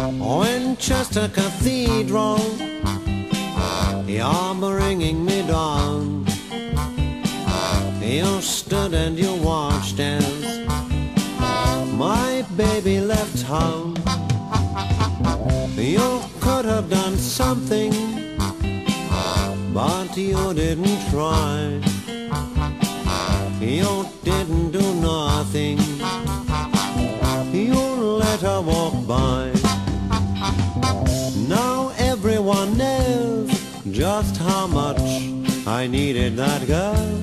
Oh, Winchester Cathedral, you're bringing me down. You stood and you watched as my baby left home. You could have done something, but you didn't try. You didn't do nothing. Just how much I needed that girl.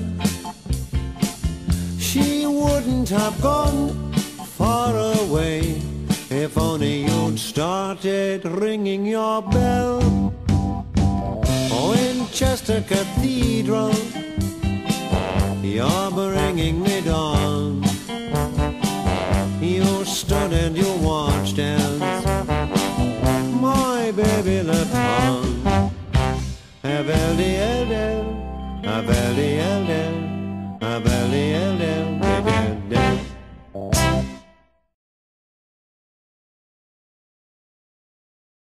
She wouldn't have gone far away if only you'd started ringing your bell. Oh, Winchester Cathedral,